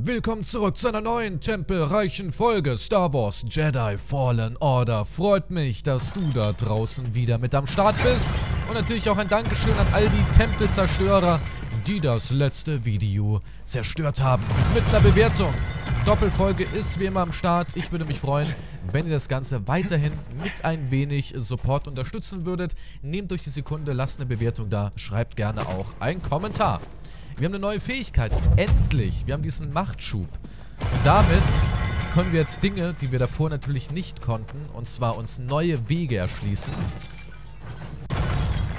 Willkommen zurück zu einer neuen tempelreichen Folge Star Wars Jedi Fallen Order. Freut mich, dass du da draußen wieder mit am Start bist. Und natürlich auch ein Dankeschön an all die Tempelzerstörer, die das letzte Video zerstört haben. Mit einer Bewertung. Doppelfolge ist wie immer am Start. Ich würde mich freuen, wenn ihr das Ganze weiterhin mit ein wenig Support unterstützen würdet. Nehmt euch die Sekunde, lasst eine Bewertung da, schreibt gerne auch einen Kommentar. Wir haben eine neue Fähigkeit. Endlich. Wir haben diesen Machtschub. Und damit können wir jetzt Dinge, die wir davor natürlich nicht konnten, und zwar uns neue Wege erschließen.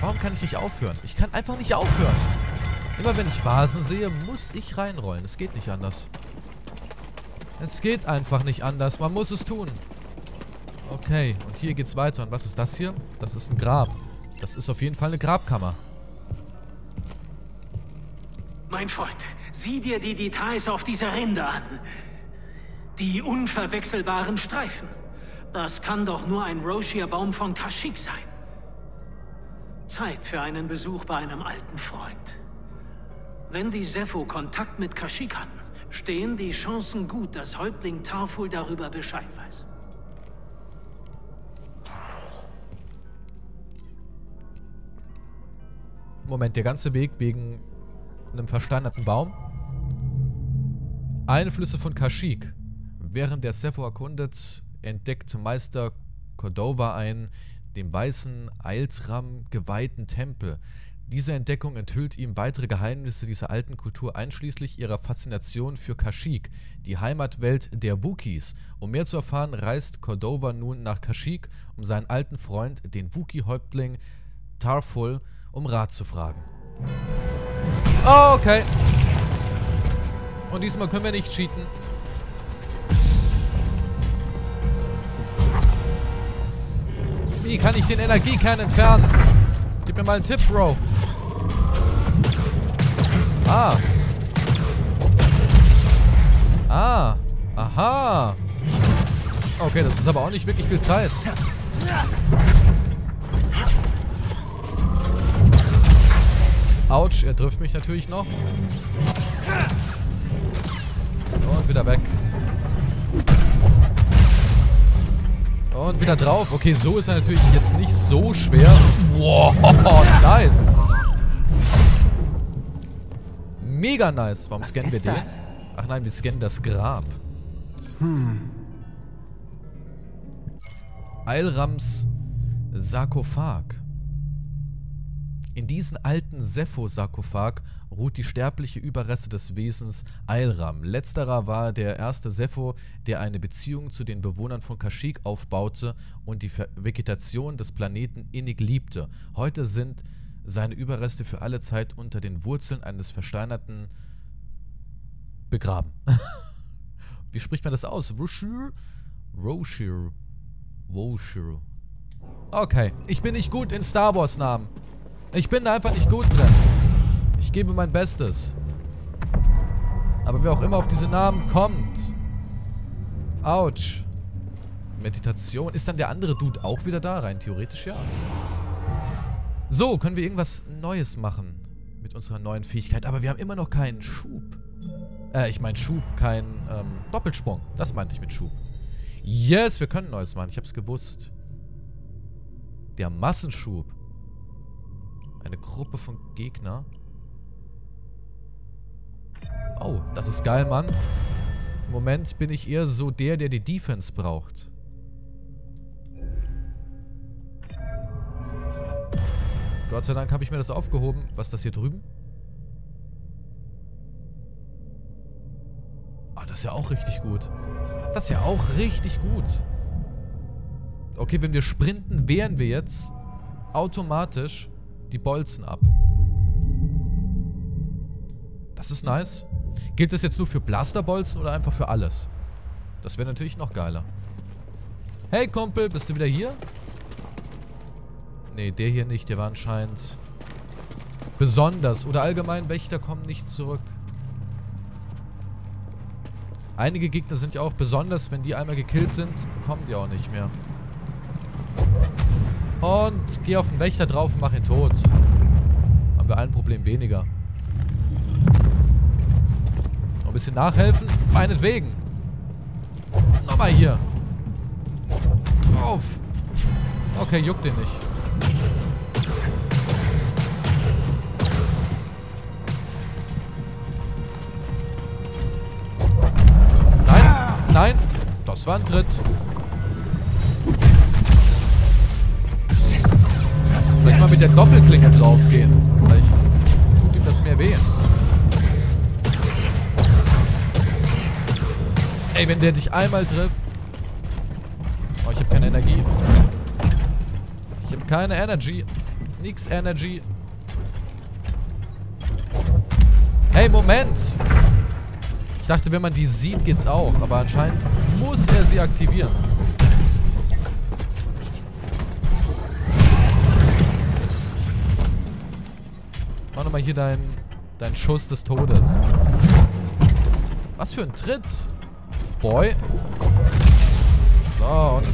Warum kann ich nicht aufhören? Ich kann einfach nicht aufhören. Immer wenn ich Vasen sehe, muss ich reinrollen. Es geht nicht anders. Es geht einfach nicht anders. Man muss es tun. Okay, und hier geht's weiter. Und was ist das hier? Das ist ein Grab. Das ist auf jeden Fall eine Grabkammer. Mein Freund, sieh dir die Details auf dieser Rinde an. Die unverwechselbaren Streifen. Das kann doch nur ein Roshia-Baum von Kashyyyk sein. Zeit für einen Besuch bei einem alten Freund. Wenn die Sepho Kontakt mit Kashyyyk hatten, stehen die Chancen gut, dass Häuptling Tarful darüber Bescheid weiß. Moment, der ganze Weg wegen einem versteinerten Baum. Einflüsse von Kashyyyk. Während der Sepho erkundet, entdeckt Meister Cordova einen dem weißen Eiltram geweihten Tempel. Diese Entdeckung enthüllt ihm weitere Geheimnisse dieser alten Kultur, einschließlich ihrer Faszination für Kashyyyk, die Heimatwelt der Wookies. Um mehr zu erfahren, reist Cordova nun nach Kashyyyk, um seinen alten Freund, den Wookie-Häuptling Tarful, um Rat zu fragen. Oh, okay. Und diesmal können wir nicht cheaten. Wie kann ich den Energiekern entfernen? Gib mir mal einen Tipp, Bro. Ah. Ah. Aha. Okay, das ist aber auch nicht wirklich viel Zeit. Autsch, er trifft mich natürlich noch. Und wieder weg. Und wieder drauf. Okay, so ist er natürlich jetzt nicht so schwer. Wow, nice. Mega nice. Warum Was scannen wir den? Das? Ach nein, wir scannen das Grab. Hm. Eilrams Sarkophag. In diesen alten Sepho-Sarkophag ruht die sterbliche Überreste des Wesens Eilram. Letzterer war der erste Sepho, der eine Beziehung zu den Bewohnern von Kashyyyk aufbaute und die Vegetation des Planeten innig liebte. Heute sind seine Überreste für alle Zeit unter den Wurzeln eines versteinerten begraben. Wie spricht man das aus? Roshir? Roshir. Roshir. Okay, ich bin nicht gut in Star Wars Namen. Ich bin da einfach nicht gut drin. Ich gebe mein Bestes. Aber wer auch immer auf diese Namen kommt. Autsch. Meditation. Ist dann der andere Dude auch wieder da? Rein theoretisch ja. So, können wir irgendwas Neues machen. Mit unserer neuen Fähigkeit. Aber wir haben immer noch keinen Schub. Äh, ich meine Schub, keinen ähm, Doppelsprung. Das meinte ich mit Schub. Yes, wir können Neues machen. Ich hab's gewusst. Der Massenschub. Eine Gruppe von Gegner. Oh, das ist geil, Mann. Im Moment bin ich eher so der, der die Defense braucht. Gott sei Dank habe ich mir das aufgehoben. Was ist das hier drüben? Ah, das ist ja auch richtig gut. Das ist ja auch richtig gut. Okay, wenn wir sprinten, wären wir jetzt automatisch die Bolzen ab. Das ist nice. Gilt das jetzt nur für Blasterbolzen oder einfach für alles? Das wäre natürlich noch geiler. Hey Kumpel, bist du wieder hier? Nee, der hier nicht. Der war anscheinend besonders. Oder allgemein, Wächter kommen nicht zurück. Einige Gegner sind ja auch besonders, wenn die einmal gekillt sind, kommen die auch nicht mehr. Und geh auf den Wächter drauf und mach ihn tot. Haben wir ein Problem weniger. Noch ein bisschen nachhelfen? Meinetwegen. Nochmal hier. Auf. Okay, juckt den nicht. Nein, nein. Das war ein Tritt. Vielleicht mal mit der Doppelklinge draufgehen. Vielleicht tut ihm das mehr weh. Ey, wenn der dich einmal trifft. Oh, ich habe keine Energie. Ich habe keine Energy. Nix Energy. Hey, Moment. Ich dachte, wenn man die sieht, geht's auch. Aber anscheinend muss er sie aktivieren. Nochmal hier deinen dein Schuss des Todes. Was für ein Tritt. Boy. So, und...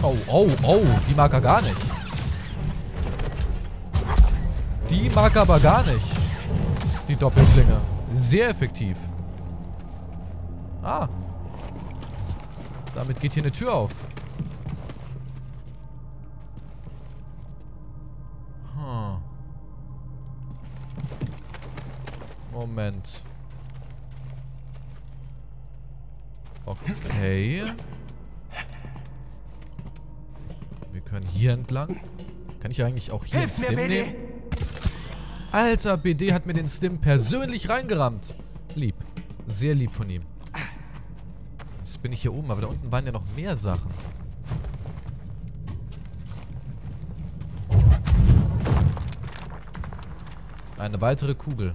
Oh, oh, oh. Die mag er gar nicht. Die mag er aber gar nicht. Die Doppelklinge. Sehr effektiv. Ah. Damit geht hier eine Tür auf. Moment. Okay. Wir können hier entlang. Kann ich eigentlich auch hier Hilf den Stim nehmen? Alter, BD hat mir den Stim persönlich reingerammt. Lieb. Sehr lieb von ihm. Jetzt bin ich hier oben, aber da unten waren ja noch mehr Sachen. Eine weitere Kugel.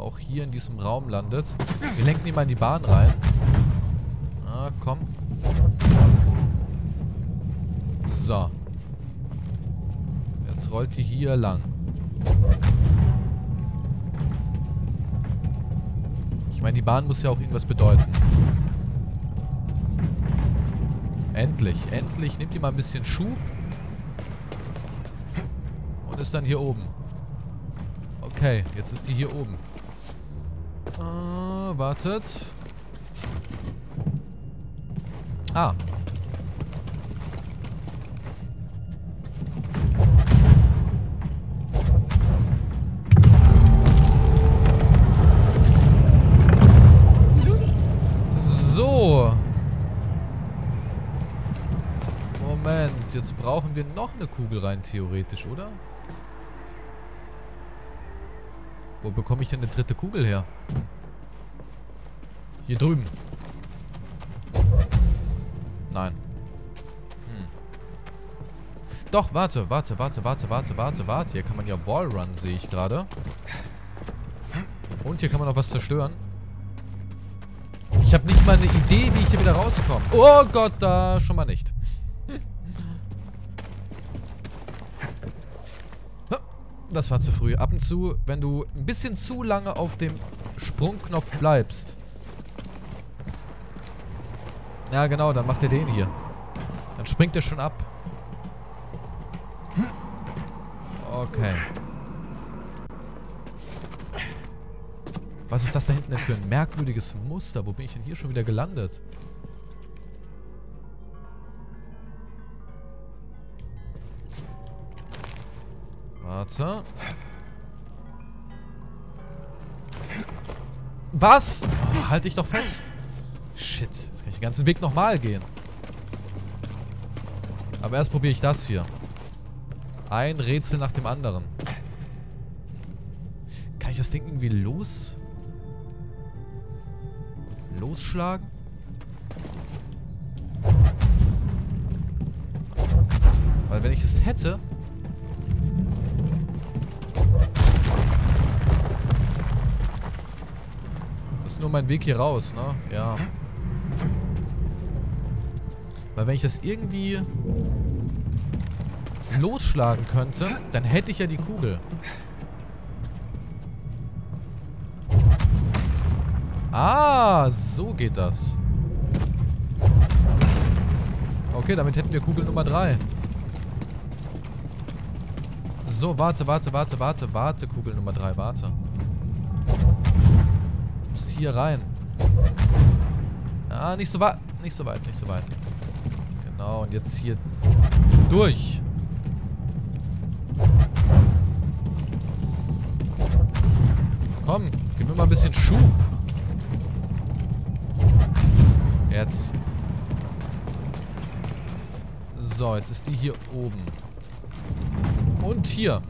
Auch hier in diesem Raum landet. Wir lenken die mal in die Bahn rein. Ah, komm. So. Jetzt rollt die hier lang. Ich meine, die Bahn muss ja auch irgendwas bedeuten. Endlich, endlich. Nimmt ihr mal ein bisschen Schub. Und ist dann hier oben. Okay, jetzt ist die hier oben. Äh, wartet. Ah. So. Moment, jetzt brauchen wir noch eine Kugel rein, theoretisch, oder? Wo bekomme ich denn eine dritte Kugel her? Hier drüben. Nein. Hm. Doch, warte, warte, warte, warte, warte, warte, warte. Hier kann man ja Wallrun, sehe ich gerade. Und hier kann man noch was zerstören. Ich habe nicht mal eine Idee, wie ich hier wieder rauskomme. Oh Gott, da schon mal nicht. Das war zu früh. Ab und zu, wenn du ein bisschen zu lange auf dem Sprungknopf bleibst. Ja, genau, dann macht er den hier. Dann springt er schon ab. Okay. Was ist das da hinten denn für ein merkwürdiges Muster? Wo bin ich denn hier schon wieder gelandet? Warte. Was? Oh, halt dich doch fest. Shit. Den ganzen Weg nochmal gehen. Aber erst probiere ich das hier. Ein Rätsel nach dem anderen. Kann ich das Ding irgendwie los... losschlagen? Weil wenn ich es hätte... Das ist nur mein Weg hier raus, ne? Ja. Weil wenn ich das irgendwie losschlagen könnte, dann hätte ich ja die Kugel. Ah, so geht das. Okay, damit hätten wir Kugel Nummer 3. So, warte, warte, warte, warte, warte, Kugel Nummer 3, warte. hier rein. Ja, nicht so weit. Nicht so weit, nicht so weit. Genau, und jetzt hier durch. Komm, gib mir mal ein bisschen Schub. Jetzt. So, jetzt ist die hier oben. Und hier.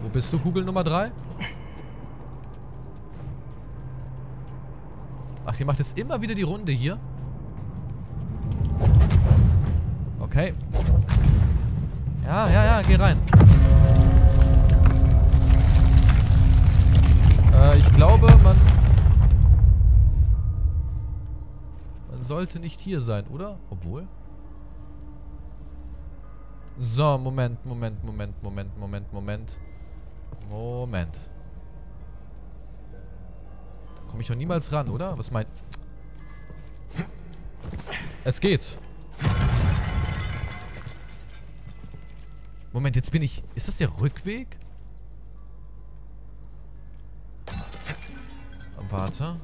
Wo bist du, Kugel Nummer 3? Die macht jetzt immer wieder die Runde hier. Okay. Ja, ja, ja, geh rein. Äh, ich glaube, man... Man sollte nicht hier sein, oder? Obwohl... So, Moment, Moment, Moment, Moment, Moment, Moment. Moment. Komme ich doch niemals ran, oder? Was meint... Es geht. Moment, jetzt bin ich... Ist das der Rückweg? Warte.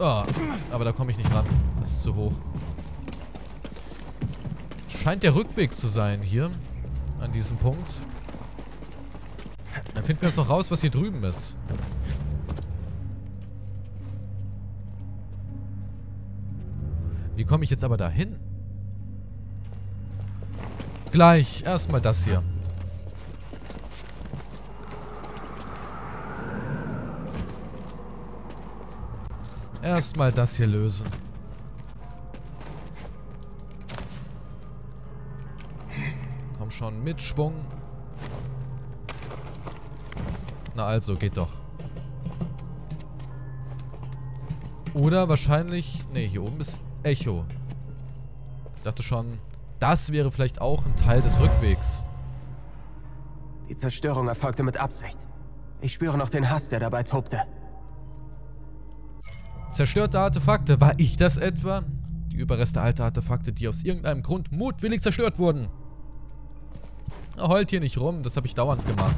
Oh, aber da komme ich nicht ran. Das ist zu hoch. Scheint der Rückweg zu sein hier. An diesem Punkt. Dann finden wir jetzt noch raus, was hier drüben ist. Wie komme ich jetzt aber da hin? Gleich. Erstmal das hier. Erstmal das hier lösen. Komm schon, mit Schwung. Na also, geht doch. Oder wahrscheinlich... Ne, hier oben ist Echo. Ich dachte schon, das wäre vielleicht auch ein Teil des Rückwegs. Die Zerstörung erfolgte mit Absicht. Ich spüre noch den Hass, der dabei tobte. Zerstörte Artefakte. War ich das etwa? Die Überreste alter Artefakte, die aus irgendeinem Grund mutwillig zerstört wurden. Na, heult hier nicht rum. Das habe ich dauernd gemacht.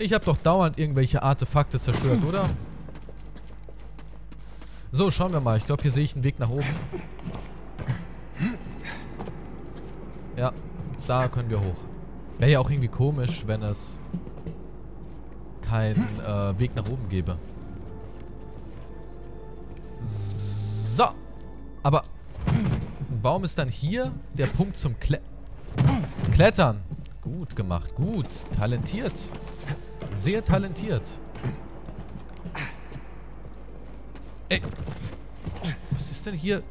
Ich habe doch dauernd irgendwelche Artefakte zerstört, oder? So, schauen wir mal. Ich glaube, hier sehe ich einen Weg nach oben. Ja, da können wir hoch. Wäre ja auch irgendwie komisch, wenn es keinen äh, Weg nach oben gäbe. So. Aber warum ist dann hier der Punkt zum Kle Klettern? Gut gemacht. Gut. Talentiert. Sehr talentiert. Ey. Was ist denn hier?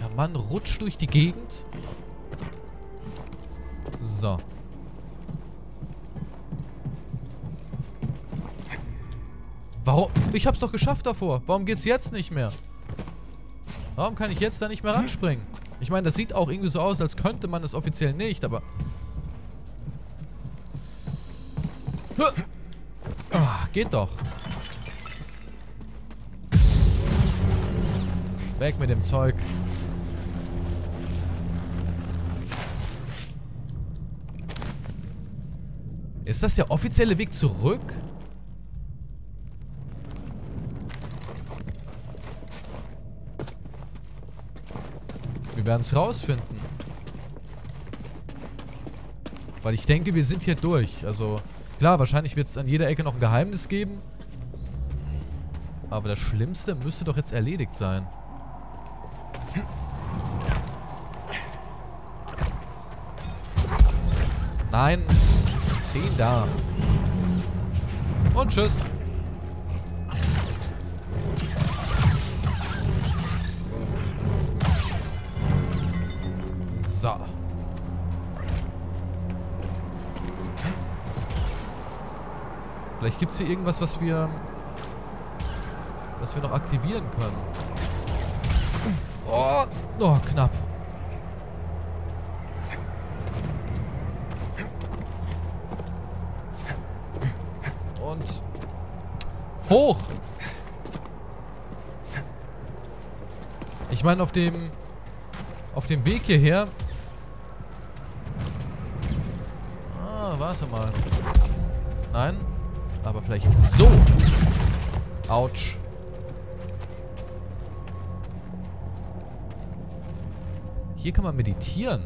Ja, Mann, rutscht durch die Gegend. So. Warum? Ich hab's doch geschafft davor. Warum geht's jetzt nicht mehr? Warum kann ich jetzt da nicht mehr ranspringen? Ich meine, das sieht auch irgendwie so aus, als könnte man es offiziell nicht, aber... Ah, geht doch. Weg mit dem Zeug. Ist das der offizielle Weg zurück? Wir werden es rausfinden. Weil ich denke, wir sind hier durch. Also, klar, wahrscheinlich wird es an jeder Ecke noch ein Geheimnis geben. Aber das Schlimmste müsste doch jetzt erledigt sein. Nein. Den da. Und tschüss. So. Vielleicht gibt es hier irgendwas, was wir... Was wir noch aktivieren können. Oh, oh knapp. Hoch! Ich meine, auf dem... Auf dem Weg hierher... Ah, warte mal. Nein? Aber vielleicht so. Autsch. Hier kann man meditieren.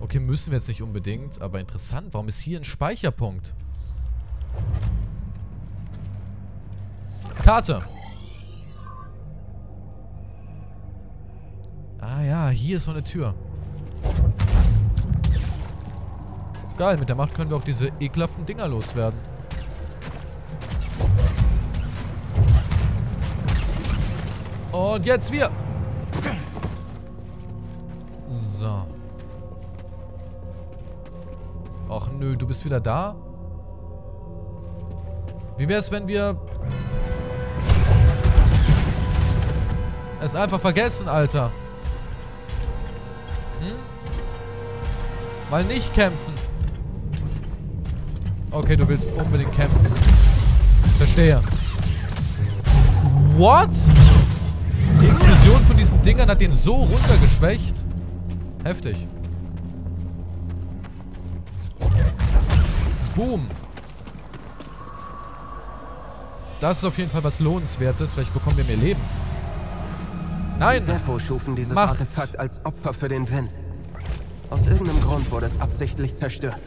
Okay, müssen wir jetzt nicht unbedingt, aber interessant. Warum ist hier ein Speicherpunkt? Karte. Ah ja, hier ist so eine Tür. Geil, mit der Macht können wir auch diese ekelhaften Dinger loswerden. Und jetzt wir. So. Ach nö, du bist wieder da? Wie wäre es, wenn wir es einfach vergessen, Alter? Hm? Mal nicht kämpfen. Okay, du willst unbedingt kämpfen. Verstehe. What? Die Explosion von diesen Dingern hat den so runtergeschwächt. Heftig. Boom. Das ist auf jeden Fall was Lohnenswertes. Vielleicht bekommen wir mehr Leben. Nein! Die Seppo schufen dieses Macht. Artefakt als Opfer für den Wind. Aus irgendeinem Grund wurde es absichtlich zerstört.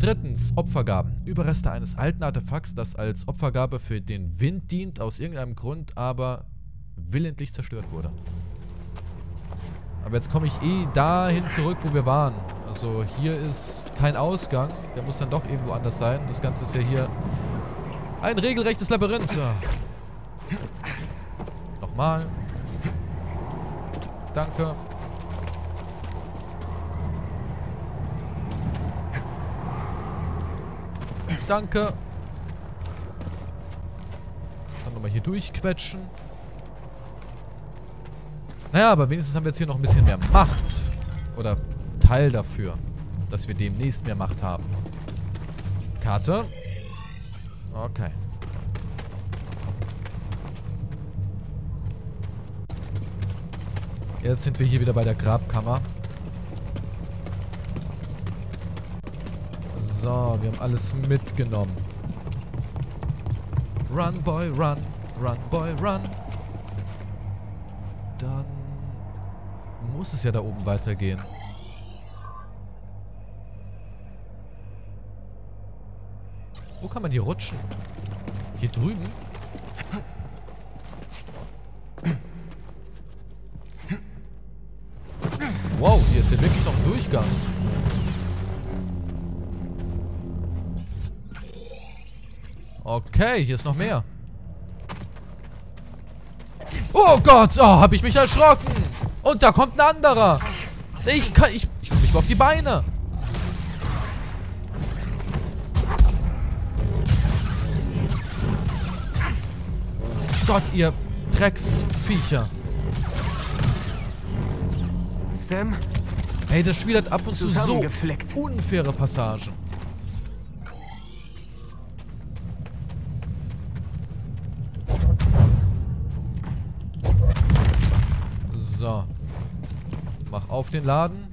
Drittens, Opfergaben. Überreste eines alten Artefakts, das als Opfergabe für den Wind dient, aus irgendeinem Grund aber willentlich zerstört wurde. Aber jetzt komme ich eh dahin zurück, wo wir waren. Also hier ist kein Ausgang. Der muss dann doch irgendwo anders sein. Das Ganze ist ja hier ein regelrechtes Labyrinth. So. Nochmal. Danke. Danke. Dann nochmal hier durchquetschen. Naja, aber wenigstens haben wir jetzt hier noch ein bisschen mehr Macht. Oder Teil dafür, dass wir demnächst mehr Macht haben. Karte. Okay. Jetzt sind wir hier wieder bei der Grabkammer. So, wir haben alles mitgenommen. Run, boy, run. Run, boy, run. Dann muss es ja da oben weitergehen. Wo kann man die rutschen? Hier drüben? Okay, hier ist noch mehr. Oh Gott, oh, hab ich mich erschrocken. Und da kommt ein anderer. Ich kann, ich, ich komme nicht mehr auf die Beine. Gott, ihr Drecksviecher. Stem, Ey, das Spiel hat ab und zu so unfaire Passagen. Auf den Laden.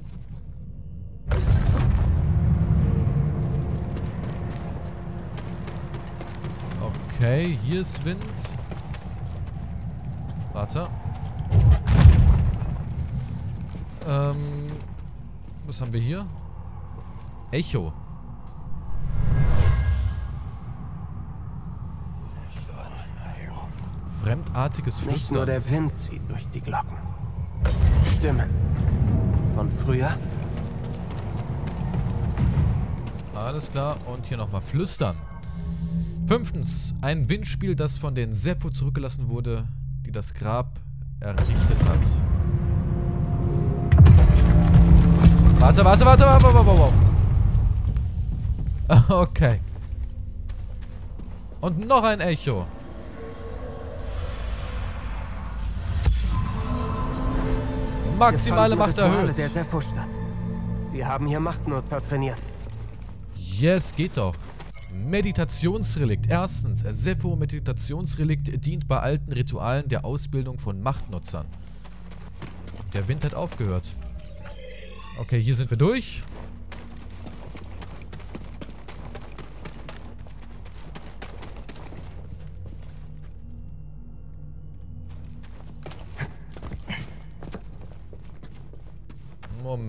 Okay, hier ist Wind. Warte. Ähm, was haben wir hier? Echo. Fremdartiges nicht nur Flüstern. der Wind zieht durch die Glocken. Stimmen. Von früher? Alles klar. Und hier nochmal Flüstern. Fünftens. Ein Windspiel, das von den Sepho zurückgelassen wurde, die das Grab errichtet hat. Warte, warte, warte, warte, warte, warte, warte. Okay. Und noch ein Echo. Maximale Macht erhöht. der. Sie haben hier Machtnutzer trainiert. Yes, geht doch. Meditationsrelikt. Erstens, Sepho-Meditationsrelikt dient bei alten Ritualen der Ausbildung von Machtnutzern. Der Wind hat aufgehört. Okay, hier sind wir durch.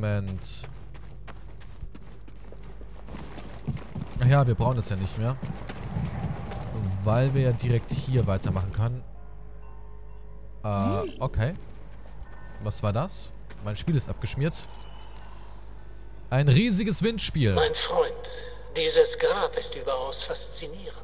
Moment. Ach ja, wir brauchen das ja nicht mehr. Weil wir ja direkt hier weitermachen können. Äh, okay. Was war das? Mein Spiel ist abgeschmiert. Ein riesiges Windspiel. Mein Freund, dieses Grab ist überaus faszinierend.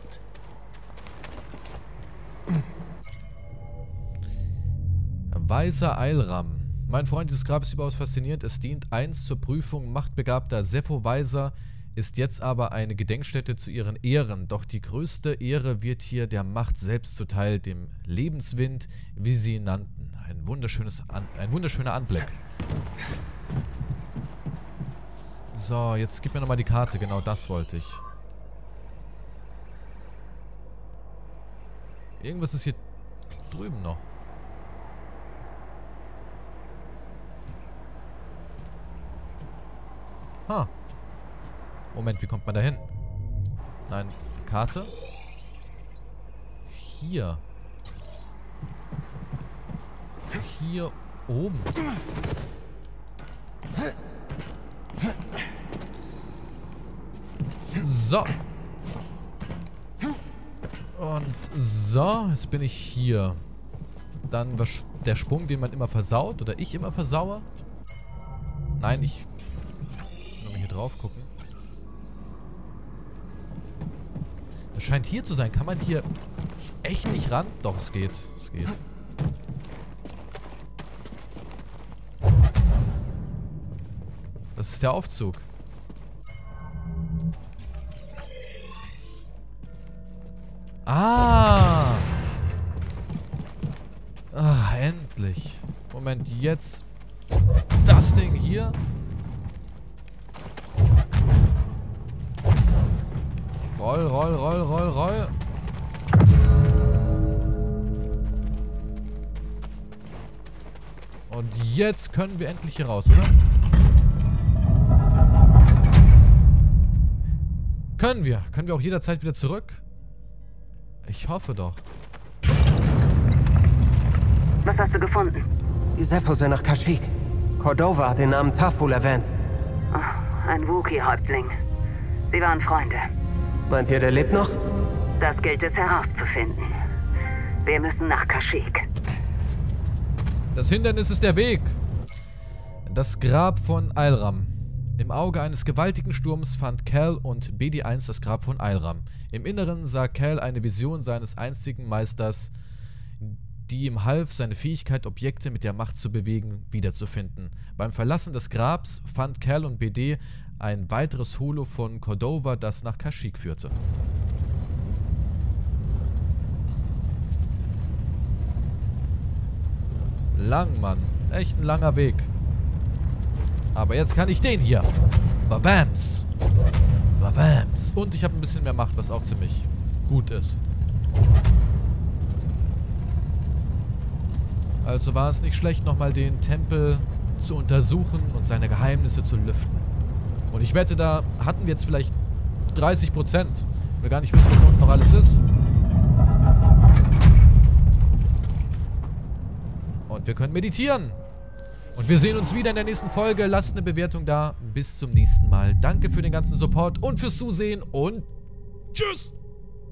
Weiser Eilram. Mein Freund, dieses Grab ist überaus faszinierend. Es dient einst zur Prüfung machtbegabter Sepho-Weiser, ist jetzt aber eine Gedenkstätte zu ihren Ehren. Doch die größte Ehre wird hier der Macht selbst zuteil, dem Lebenswind, wie sie ihn nannten. Ein, wunderschönes An ein wunderschöner Anblick. So, jetzt gib mir nochmal die Karte. Genau das wollte ich. Irgendwas ist hier drüben noch. Ha. Moment, wie kommt man da hin? Nein, Karte? Hier. Hier oben. So. Und so, jetzt bin ich hier. Dann der Sprung, den man immer versaut. Oder ich immer versaue. Nein, ich drauf gucken. Das scheint hier zu sein. Kann man hier echt nicht ran? Doch, es geht. Es geht. Das ist der Aufzug. Ah! Ah, endlich. Moment, jetzt das Ding hier. Roll, roll, roll, roll. Und jetzt können wir endlich hier raus, oder? Können wir. Können wir auch jederzeit wieder zurück? Ich hoffe doch. Was hast du gefunden? Die Seppos sind nach Kashyyyk. Cordova hat den Namen Taful erwähnt. Oh, ein Wookie-Häuptling. Sie waren Freunde. Meint ihr, der lebt noch? Das gilt es herauszufinden. Wir müssen nach Kashyyyk. Das Hindernis ist der Weg. Das Grab von Eilram. Im Auge eines gewaltigen Sturms fand Cal und BD-1 das Grab von Eilram. Im Inneren sah Cal eine Vision seines einstigen Meisters, die ihm half, seine Fähigkeit, Objekte mit der Macht zu bewegen, wiederzufinden. Beim Verlassen des Grabs fand Cal und BD ein weiteres Holo von Cordova, das nach Kashyyyk führte. Lang, Mann. Echt ein langer Weg. Aber jetzt kann ich den hier. Babams. Babams. Und ich habe ein bisschen mehr Macht, was auch ziemlich gut ist. Also war es nicht schlecht, nochmal den Tempel zu untersuchen und seine Geheimnisse zu lüften. Und ich wette, da hatten wir jetzt vielleicht 30 Prozent. Wir gar nicht wissen, was da unten noch alles ist. Und wir können meditieren. Und wir sehen uns wieder in der nächsten Folge. Lasst eine Bewertung da. Bis zum nächsten Mal. Danke für den ganzen Support und fürs Zusehen und tschüss.